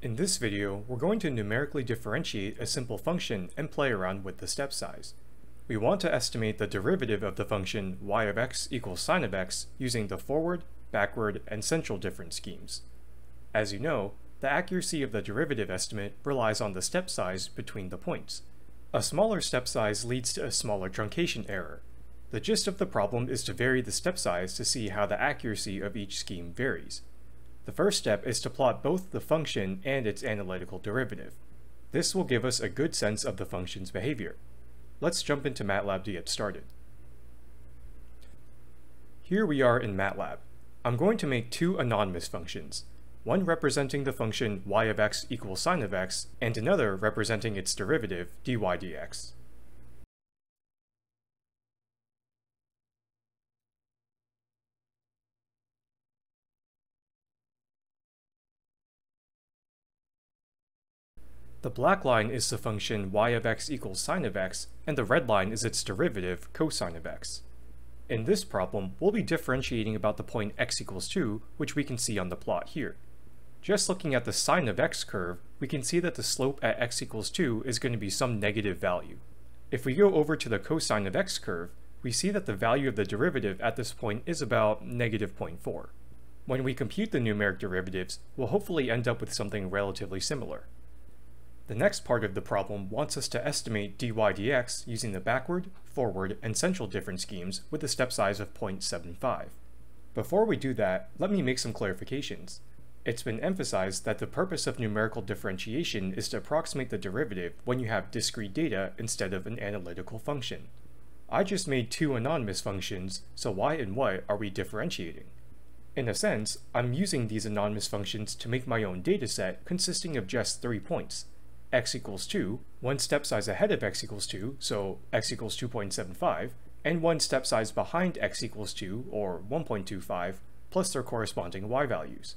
In this video, we're going to numerically differentiate a simple function and play around with the step size. We want to estimate the derivative of the function y of x equals sine of x using the forward, backward, and central difference schemes. As you know, the accuracy of the derivative estimate relies on the step size between the points. A smaller step size leads to a smaller truncation error. The gist of the problem is to vary the step size to see how the accuracy of each scheme varies. The first step is to plot both the function and its analytical derivative. This will give us a good sense of the function's behavior. Let's jump into MATLAB to get started. Here we are in MATLAB. I'm going to make two anonymous functions, one representing the function y of x equals sine of x, and another representing its derivative dy dx. The black line is the function y of x equals sine of x, and the red line is its derivative cosine of x. In this problem, we'll be differentiating about the point x equals 2, which we can see on the plot here. Just looking at the sine of x curve, we can see that the slope at x equals 2 is going to be some negative value. If we go over to the cosine of x curve, we see that the value of the derivative at this point is about negative 0.4. When we compute the numeric derivatives, we'll hopefully end up with something relatively similar. The next part of the problem wants us to estimate dy dx using the backward, forward, and central difference schemes with a step size of 0.75. Before we do that, let me make some clarifications. It's been emphasized that the purpose of numerical differentiation is to approximate the derivative when you have discrete data instead of an analytical function. I just made two anonymous functions, so why and what are we differentiating? In a sense, I'm using these anonymous functions to make my own dataset consisting of just three points, x equals 2, one step size ahead of x equals 2, so x equals 2.75, and one step size behind x equals 2, or 1.25, plus their corresponding y values.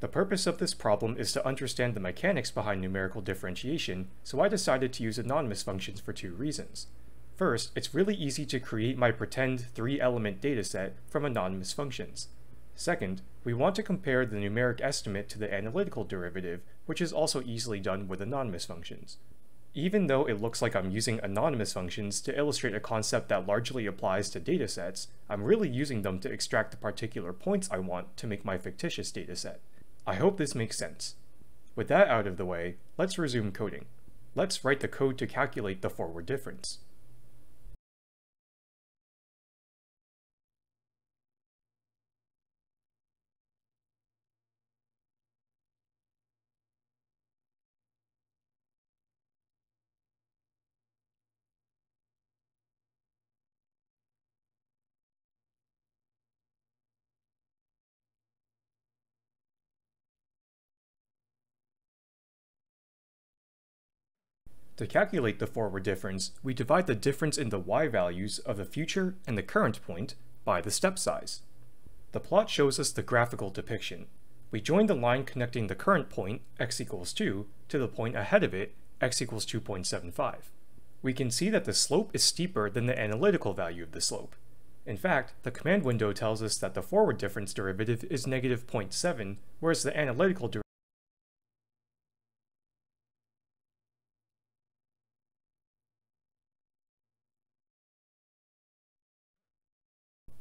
The purpose of this problem is to understand the mechanics behind numerical differentiation, so I decided to use anonymous functions for two reasons. First, it's really easy to create my pretend three-element dataset from anonymous functions. Second, we want to compare the numeric estimate to the analytical derivative, which is also easily done with anonymous functions. Even though it looks like I'm using anonymous functions to illustrate a concept that largely applies to datasets, I'm really using them to extract the particular points I want to make my fictitious dataset. I hope this makes sense. With that out of the way, let's resume coding. Let's write the code to calculate the forward difference. To calculate the forward difference, we divide the difference in the y values of the future and the current point by the step size. The plot shows us the graphical depiction. We join the line connecting the current point, x equals 2, to the point ahead of it, x equals 2.75. We can see that the slope is steeper than the analytical value of the slope. In fact, the command window tells us that the forward difference derivative is negative 0.7, whereas the analytical derivative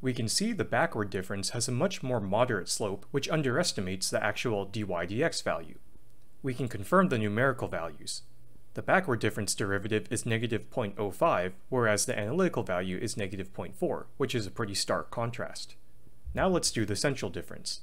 we can see the backward difference has a much more moderate slope which underestimates the actual dy dx value. We can confirm the numerical values. The backward difference derivative is negative 0.05, whereas the analytical value is negative 0.4, which is a pretty stark contrast. Now let's do the central difference.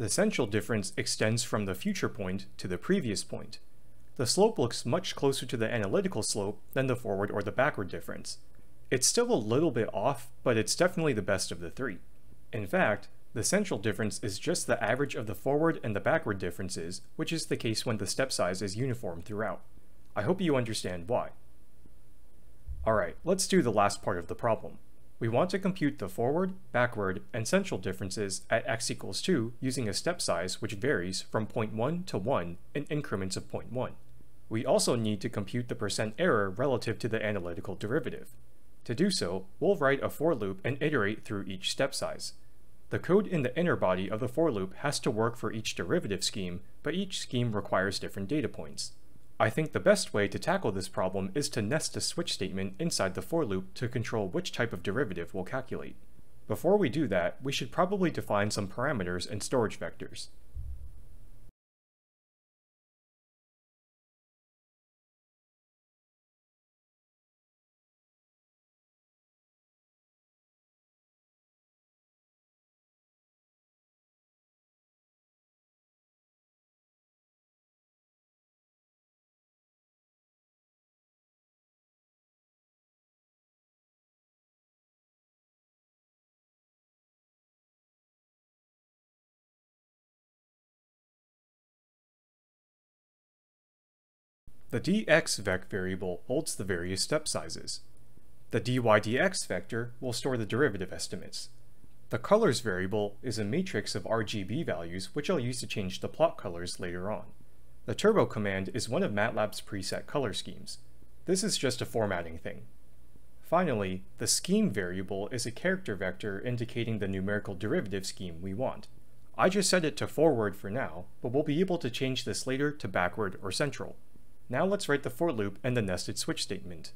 The central difference extends from the future point to the previous point. The slope looks much closer to the analytical slope than the forward or the backward difference. It's still a little bit off, but it's definitely the best of the three. In fact, the central difference is just the average of the forward and the backward differences, which is the case when the step size is uniform throughout. I hope you understand why. Alright, let's do the last part of the problem. We want to compute the forward, backward, and central differences at x equals 2 using a step size which varies from 0.1 to 1 in increments of 0.1. We also need to compute the percent error relative to the analytical derivative. To do so, we'll write a for loop and iterate through each step size. The code in the inner body of the for loop has to work for each derivative scheme, but each scheme requires different data points. I think the best way to tackle this problem is to nest a switch statement inside the for loop to control which type of derivative we'll calculate. Before we do that, we should probably define some parameters and storage vectors. The dx vec variable holds the various step sizes. The dydx vector will store the derivative estimates. The colors variable is a matrix of RGB values which I'll use to change the plot colors later on. The turbo command is one of MATLAB's preset color schemes. This is just a formatting thing. Finally, the scheme variable is a character vector indicating the numerical derivative scheme we want. I just set it to forward for now, but we'll be able to change this later to backward or central. Now let's write the for loop and the nested switch statement.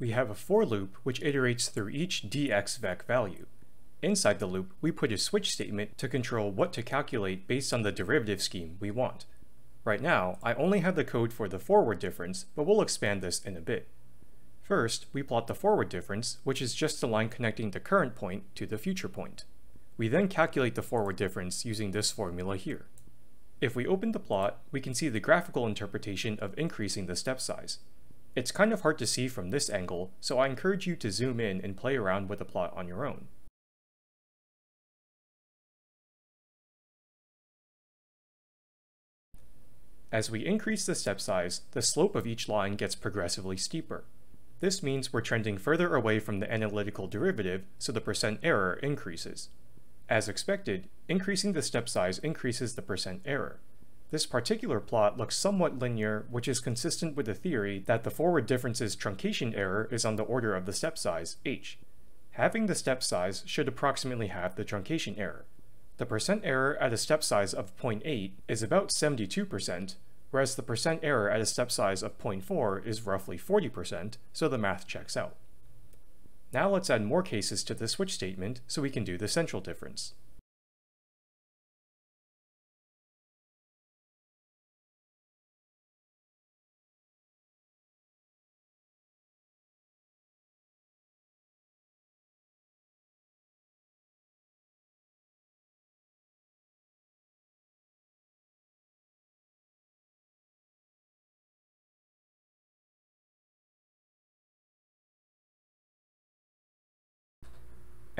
We have a for loop which iterates through each dxvec value. Inside the loop, we put a switch statement to control what to calculate based on the derivative scheme we want. Right now, I only have the code for the forward difference, but we'll expand this in a bit. First, we plot the forward difference, which is just the line connecting the current point to the future point. We then calculate the forward difference using this formula here. If we open the plot, we can see the graphical interpretation of increasing the step size. It's kind of hard to see from this angle, so I encourage you to zoom in and play around with the plot on your own. As we increase the step size, the slope of each line gets progressively steeper. This means we're trending further away from the analytical derivative, so the percent error increases. As expected, increasing the step size increases the percent error. This particular plot looks somewhat linear, which is consistent with the theory that the forward difference's truncation error is on the order of the step size, h. Having the step size should approximately halve the truncation error. The percent error at a step size of 0.8 is about 72%, whereas the percent error at a step size of 0.4 is roughly 40%, so the math checks out. Now let's add more cases to the switch statement so we can do the central difference.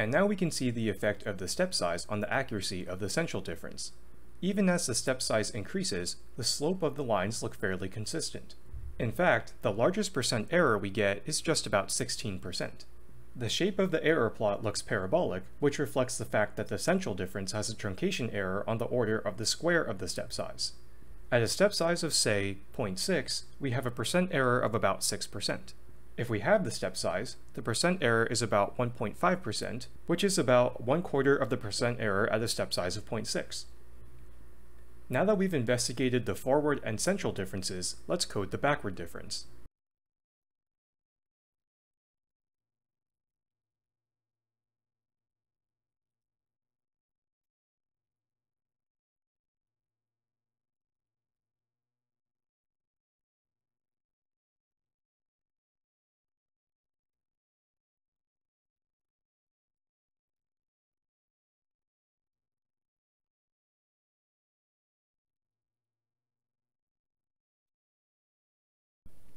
And now we can see the effect of the step size on the accuracy of the central difference. Even as the step size increases, the slope of the lines look fairly consistent. In fact, the largest percent error we get is just about 16%. The shape of the error plot looks parabolic, which reflects the fact that the central difference has a truncation error on the order of the square of the step size. At a step size of say 0.6, we have a percent error of about 6%. If we halve the step size, the percent error is about 1.5%, which is about one quarter of the percent error at a step size of 0.6. Now that we've investigated the forward and central differences, let's code the backward difference.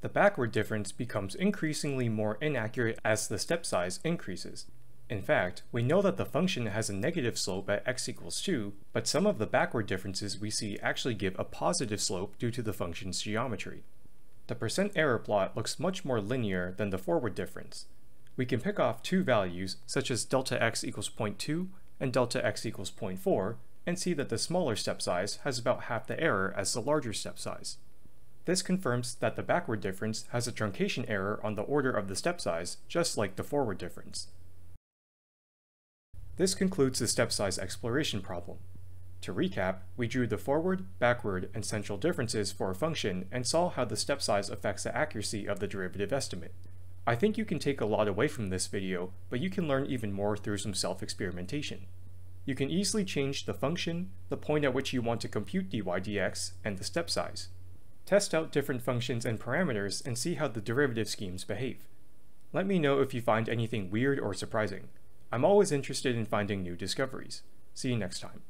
The backward difference becomes increasingly more inaccurate as the step size increases. In fact, we know that the function has a negative slope at x equals 2, but some of the backward differences we see actually give a positive slope due to the function's geometry. The percent error plot looks much more linear than the forward difference. We can pick off two values, such as delta x equals 0.2 and delta x equals 0.4, and see that the smaller step size has about half the error as the larger step size. This confirms that the backward difference has a truncation error on the order of the step size, just like the forward difference. This concludes the step size exploration problem. To recap, we drew the forward, backward, and central differences for a function and saw how the step size affects the accuracy of the derivative estimate. I think you can take a lot away from this video, but you can learn even more through some self-experimentation. You can easily change the function, the point at which you want to compute dy dx, and the step size. Test out different functions and parameters and see how the derivative schemes behave. Let me know if you find anything weird or surprising. I'm always interested in finding new discoveries. See you next time.